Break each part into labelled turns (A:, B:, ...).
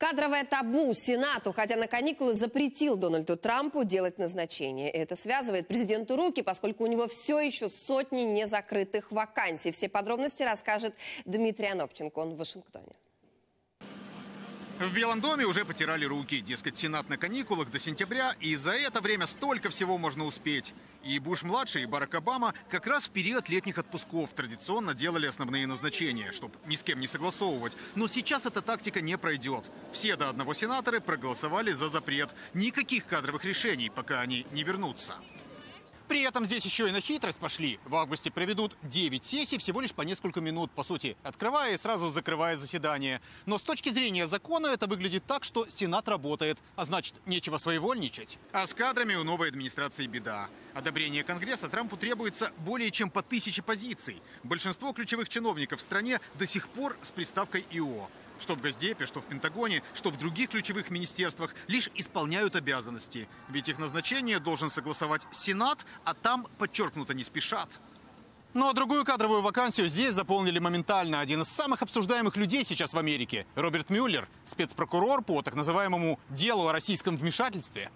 A: Кадровое табу Сенату, хотя на каникулы запретил Дональду Трампу делать назначение. Это связывает президенту руки, поскольку у него все еще сотни незакрытых вакансий. Все подробности расскажет Дмитрий Анопченко. Он в Вашингтоне.
B: В Белом доме уже потирали руки. Дескать, Сенат на каникулах до сентября, и за это время столько всего можно успеть. И Буш-младший, и Барак Обама как раз в период летних отпусков традиционно делали основные назначения, чтобы ни с кем не согласовывать. Но сейчас эта тактика не пройдет. Все до одного сенаторы проголосовали за запрет. Никаких кадровых решений, пока они не вернутся. При этом здесь еще и на хитрость пошли. В августе проведут 9 сессий всего лишь по несколько минут, по сути, открывая и сразу закрывая заседание. Но с точки зрения закона это выглядит так, что Сенат работает, а значит, нечего своевольничать. А с кадрами у новой администрации беда. Одобрение Конгресса Трампу требуется более чем по тысяче позиций. Большинство ключевых чиновников в стране до сих пор с приставкой ИО что в Госдепе, что в Пентагоне, что в других ключевых министерствах, лишь исполняют обязанности. Ведь их назначение должен согласовать Сенат, а там, подчеркнуто, не спешат. Ну а другую кадровую вакансию здесь заполнили моментально. Один из самых обсуждаемых людей сейчас в Америке – Роберт Мюллер, спецпрокурор по так называемому делу о российском вмешательстве.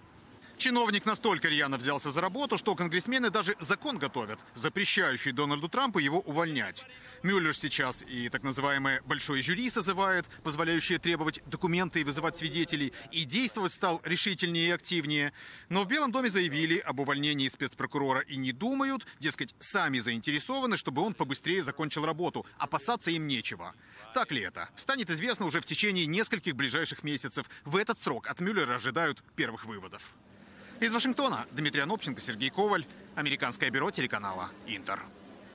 B: Чиновник настолько рьяно взялся за работу, что конгрессмены даже закон готовят, запрещающий Дональду Трампу его увольнять. Мюллер сейчас и так называемое большое жюри созывает, позволяющее требовать документы и вызывать свидетелей, и действовать стал решительнее и активнее. Но в Белом доме заявили об увольнении спецпрокурора и не думают, дескать, сами заинтересованы, чтобы он побыстрее закончил работу, опасаться им нечего. Так ли это? Станет известно уже в течение нескольких ближайших месяцев. В этот срок от Мюллера ожидают первых выводов. Из Вашингтона Дмитрий Анопченко, Сергей Коваль, Американское бюро телеканала «Интер».